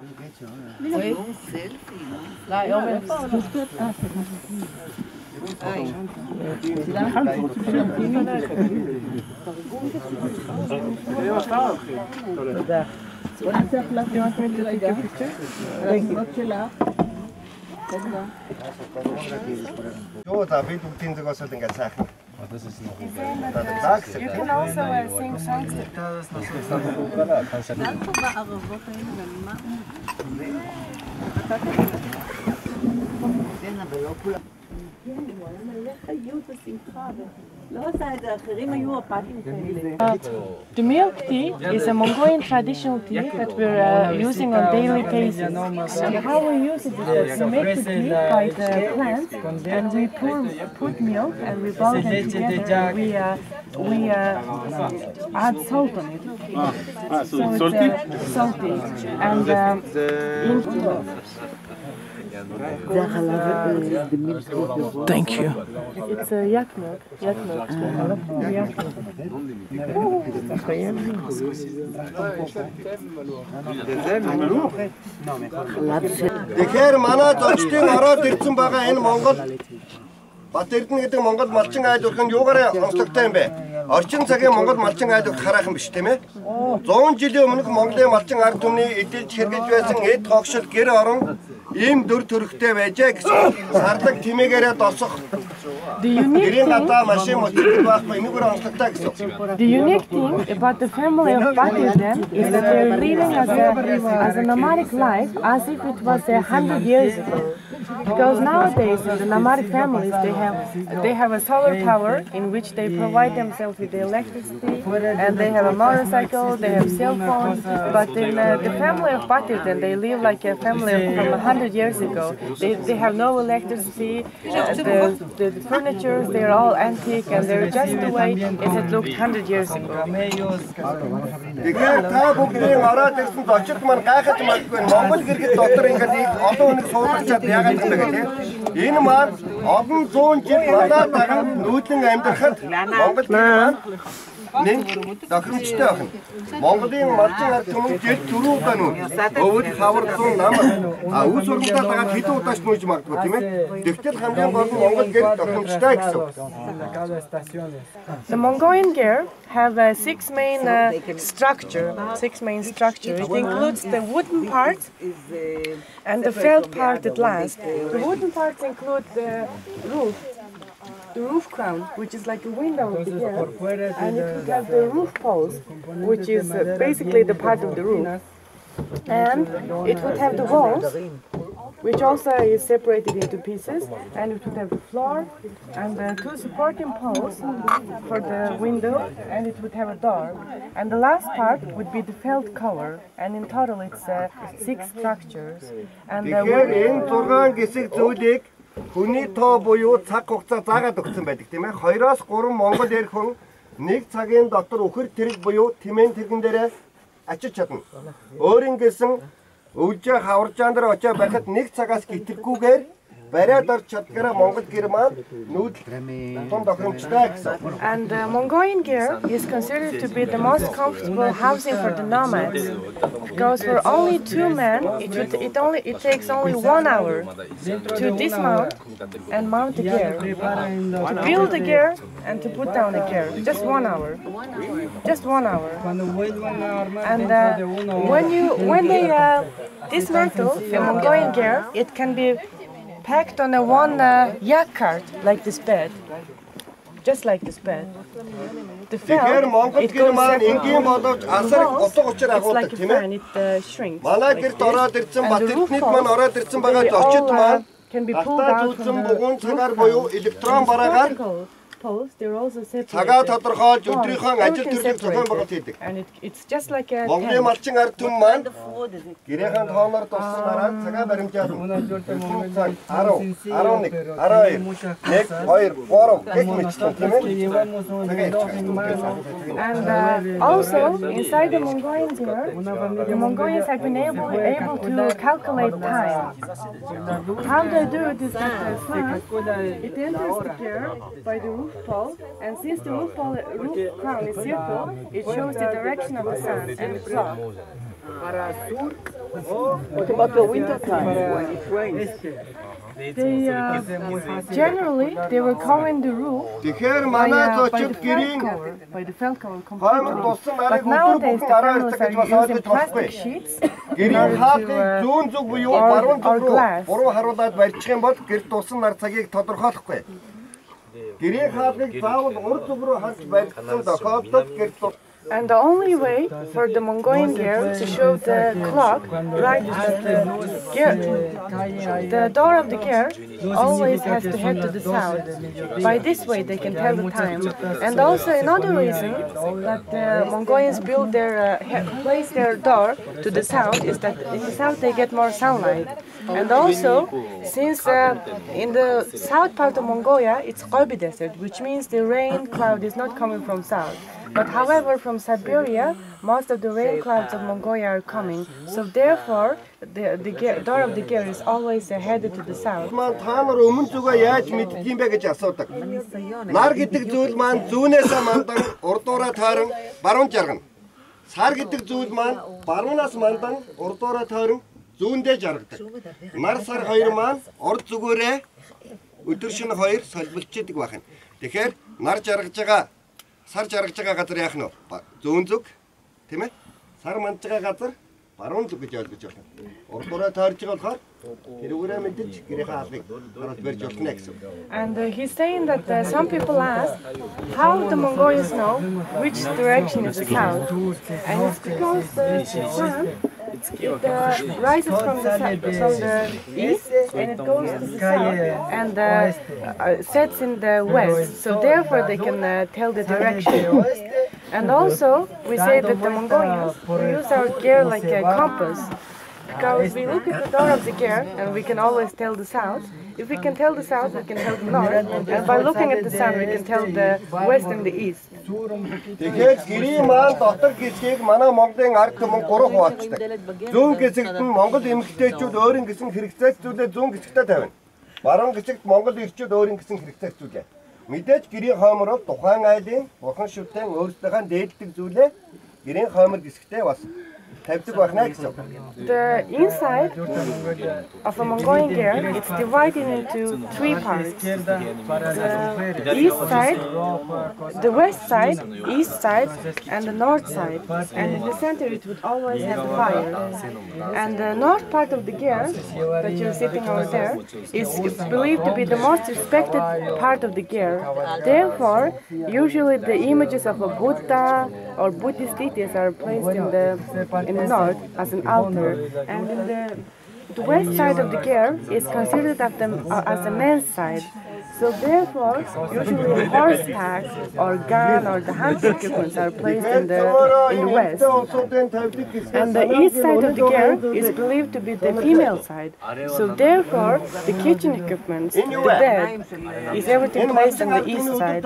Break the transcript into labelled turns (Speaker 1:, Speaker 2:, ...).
Speaker 1: Oi? Um selfie, Lá, eu mesmo. תודה. בוא נעשה החלטה.
Speaker 2: Jo, da bin du Tinse, was hat denn gesagt? Sachen.
Speaker 3: Das ist noch
Speaker 2: Da den Tag
Speaker 4: You can also uh, sing songs. The milk tea is a Mongolian traditional tea that we're uh, using on daily basis. And how we use it is that we make the tea by the plant and we pour, put milk and we boil them together and we, uh, we uh, add salt on it. so it's uh, salty. And um,
Speaker 1: Thank you.
Speaker 4: it's uh, yak milk. Yak milk. Yak milk.
Speaker 2: Тэгэхээр манай зочдын ороод ирсэн байгаа энэ Монгол Бат Эрдэнэ гэдэг Монгол малчин айд өрх нь юугаараа онцлогтой юм бэ? Орчин цагийн Монгол малчин айд өрх хараахан биш тийм ээ? 100 жилийн өмнөх Монголын малчин ард түмний эдэлж хэрэгж байсан эд хогшил гэр орон ийм дөр төрхтэй байжээ гэсэн сарлаг тимээгээрээ досох гэрийн гадаа машин мотор байхгүй энэгээр онцлогтой гэсэн.
Speaker 4: The unique thing about the family of Batildem is that they're living as a, as a nomadic life as if it was a hundred years ago. Because nowadays the nomadic families they have they have a solar power in which they provide themselves with the electricity and they have a motorcycle, they have cell phones. But in uh, the family of Bat-Erdene they live like a family from hundred years ago. They, they have no electricity. Uh, the, the, the furniture they're all antique and they're just the way it looked hundred years ago
Speaker 2: үзэгтэй. Энэ маань олон зуун жил надаа дараа нүүдлэн амьдрахад Монгол маань нэг тохиромжтой охин. Монголын маржин ард түмэн жил дөрөв удаа нүү. Өвөл хавар зуун нам а үс ургуудаа дагаад хэдэн удааш нүүж магдгүй тийм ээ. Тэгтэл хамгийн гол нь Монгол гэр тохиромжтой гэсэн.
Speaker 4: The Mongolian ger have uh, six main uh, structure, six main structure. It includes the wooden part and the felt part at last. The wooden parts include the roof, the roof crown, which is like a window of the ger, and it would have the roof post, which is uh, basically the part of the roof, and it would have the walls, which also is separated into pieces, and it would have the floor and the two supporting posts for the window, and it would have a door. And the last part would be the felt cover, and in total it's uh, six structures. And uh,
Speaker 2: Тэгэхээр
Speaker 4: when-
Speaker 2: энэ 6 гисэг зүйлийг хүний тоо буюу цаг хугацаа заагаад өгсөн байдаг тийм ээ. 2-оос 3 Монгол ярих хүн нэг цагийн дотор өхөр тэрэг буюу тэмээн тэргэн дээрээ очиж чадна. Өөрийн гэсэн өвлжээ хаваржаан дээр очиж байхад нэг цагаас гитэрхгүйгээр
Speaker 4: And uh, Mongolian ger is considered to be the most comfortable housing for the nomads because for only two men, it, would, it only it takes only one hour to dismount and mount the ger, to build the ger and to put down the ger. Just one hour. Just one hour. And uh, when you when they uh, dismantle the Mongolian ger, it can be packed on a one uh, yak cart like this bed, just like this bed. The
Speaker 2: Тэгэхээр Монгол гэр маань энгийн боловч асар утга учир агуулдаг тийм ээ.
Speaker 4: uh.
Speaker 2: Манай гэрт ороод ирсэн бат
Speaker 4: poles,
Speaker 2: маань ороод ирсэн байгаа зочид
Speaker 4: uh,
Speaker 2: маань
Speaker 4: can be pulled out from the roof
Speaker 2: цагаар буюу электрон бараагаар
Speaker 4: vertical poles, they're also separated.
Speaker 2: цагаа тодорхойлж
Speaker 4: Oh,
Speaker 2: өдрийнхөө ажил
Speaker 4: everything
Speaker 2: төрлийг зохион
Speaker 4: separated.
Speaker 2: байгуулалт хийдэг.
Speaker 4: And it, it's just like a
Speaker 2: Монголын
Speaker 4: tent.
Speaker 2: малчин ард түмэн маань гэрээхэн тооноор туссан дараа цагаа баримжаад өдрийн цаг 10, 11, 12, 1, 2, 3 гэх мэтлэн тийм ээ. Цагаа явуулдаг.
Speaker 4: And uh, also, inside the Mongolian gear, the Mongolians have been able, able to calculate time. How they do it is that the sun, it enters the gear by the roof Pole, and since the roof, pole, roof crown is circle, it shows the direction of the sun and the clock.
Speaker 1: What about the winter time when it rains?
Speaker 4: They uh, generally they will cover in the roof
Speaker 2: Тэгэхээр
Speaker 4: by,
Speaker 2: манай
Speaker 4: uh, by the
Speaker 2: зочид
Speaker 4: felt
Speaker 2: гэрийн
Speaker 4: cover, by the felt cover
Speaker 2: хоймон нарыг
Speaker 4: But
Speaker 2: өдөр
Speaker 4: nowadays the
Speaker 2: бүхэн араа
Speaker 4: families
Speaker 2: ирдэг гэж бас
Speaker 4: are
Speaker 2: ойлгож
Speaker 4: using
Speaker 2: болохгүй.
Speaker 4: plastic sheets
Speaker 2: Гэрийн хаалгыг
Speaker 4: uh,
Speaker 2: зүүн зүг буюу
Speaker 4: or-
Speaker 2: баруун
Speaker 4: or
Speaker 2: зүг рүү
Speaker 4: glass.
Speaker 2: буруу харуулад барьчих юм бол гэр туссан нар цагийг тодорхойлохгүй гэрээ хаалгыг заавал урд зүг рүү хальж барьцсан дохиолдолд гэр тутах
Speaker 4: And the only way for the Mongolian girl to show the clock right at the ger, the door of the ger always has to head to the south. By this way they can tell the time. And also another reason that the Mongolians build their uh, place their door to the south is that in the south they get more sunlight. And also, since uh, in the south part of Mongolia it's Gobi Desert, which means the rain cloud is not coming from south. But however, from Siberia, most of the rain clouds of Mongolia are coming. So therefore, the, the door of the gear is always headed to the south.
Speaker 2: маань та нар өмнө зүгээ яаж мэддэг юм бэ гэж асуудаг. Нар гэдэг зүйл маань зүүнээс мандан урдуураа тойрон баруун жаргана. Сар гэдэг зүйл маань баруунаас мандан урдуураа тойрон зүүндээ жаргадаг. Нар сар хоёр маань урд зүгээрээ өдөр шинэ хоёр солилцдог байна. Тэгэхээр нар жаргаж байгаа сар жаргаж байгаа газар яах нь вэ? Зүүн зүг тийм ээ? Сар мандж байгаа газар баруун зүг гэж ойлгож байна. Урдуураа тойрж байгаа болохоор тэрүүгээрээ мэдээж гэрийнхээ хаалгыг харуулж барьж болно гэсэн.
Speaker 4: And uh, he's saying that uh, some people ask how the Mongolians know which direction is the south. And it's because the sun it uh, rises from the from the east and it goes to the south and uh, uh, sets in the west. So therefore they can uh, tell the direction. And also we say that the Mongolians use our ger like a compass. Because we look at the the gear and we can always tell the south. If we can tell the south, we can tell the north. And by looking at the sun, we can tell the west and the east.
Speaker 2: Тэгэхээр гэрийн маань дотор хэсгийг манай Монголын ард түмэн гурав хуваалцдаг. Зүүн хэсэгт нь Монгол эмэгтэйчүүд өөрийн гэсэн хэрэгцээцүүдээ зүүн хэсэгтээ тавина. Баруун хэсэгт Монгол ирчүүд өөрийн гэсэн хэрэгцээцүүдээ. Мэдээж гэрийн хоомор бол тухайн айлын бурхан шүтэн өөрсдийнхээ дээддэг зүйлээ гэрийн хоомор хэсэгтээ бас
Speaker 4: The inside of a Mongolian ger is divided into three parts. The east side, the west side, east side, and the north side. And in the center it would always have the fire. And the north part of the ger that you're sitting over there is believed to be the most respected part of the ger. Therefore, usually the images of a Buddha or Buddhist deities are placed in the in the north as an altar, and in the the west side of the ger is considered as the, uh, as the men's side. So therefore, usually horse tags or gun or the hunting equipment are placed in the in the west. And the east side of the ger is believed to be the female side. So therefore, the kitchen equipment, the bed, is everything placed on the east side.